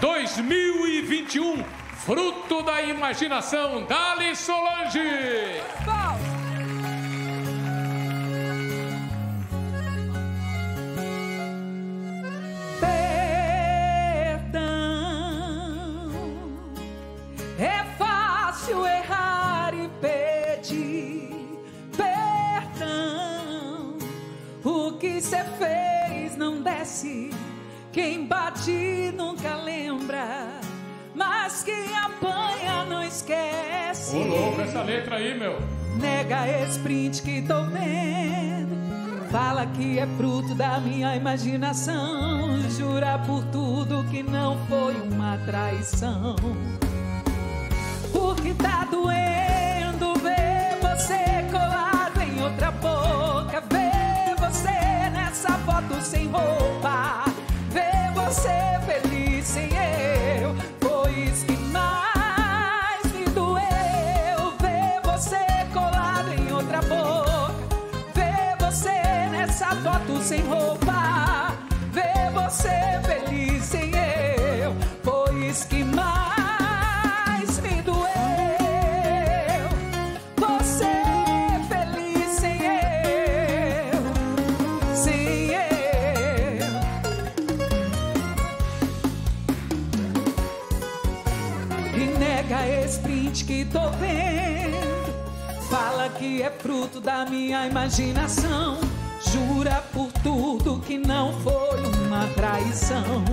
2021, fruto da imaginação, Dali Solange. Perdão. É fácil errar e pedir perdão. O que cê fez não desce. Quem bate nunca Ô, louco, essa letra aí, meu. Nega esse print que tô vendo. Fala que é fruto da minha imaginação. Jura por tudo que não foi uma traição. Porque tá doendo ver você colado em outra boca. Ver você nessa foto sem roupa. Ver você feliz sem sem roupa. Ver você feliz sem eu. Foi isso que mais me doeu. Você feliz sem eu. Sem eu. E nega esse print que tô vendo. Fala que é fruto da minha imaginação. Jura por tudo que não foi uma traição.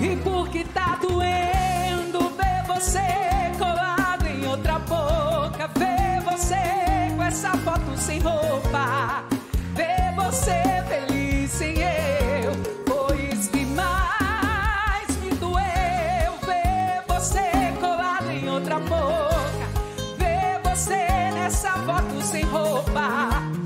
E porque tá doendo ver você colado em outra boca. Ver você com essa foto sem roupa. Ver você feliz sem eu. Isso que mais me doeu. Ver você colado em outra boca. Ver você nessa foto sem roupa.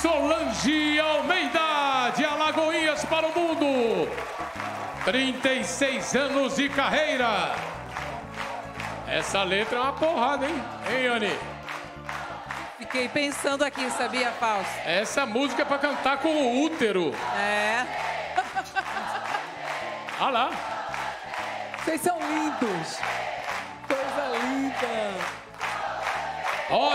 Solange Almeida, de Alagoinhas para o mundo. 36 anos de carreira. Essa letra é uma porrada, hein? Hein, Anny? Fiquei pensando aqui, sabia, Fausto? Essa música é pra cantar com o útero. É. Ah lá. Vocês são lindos. Coisa linda. Ó,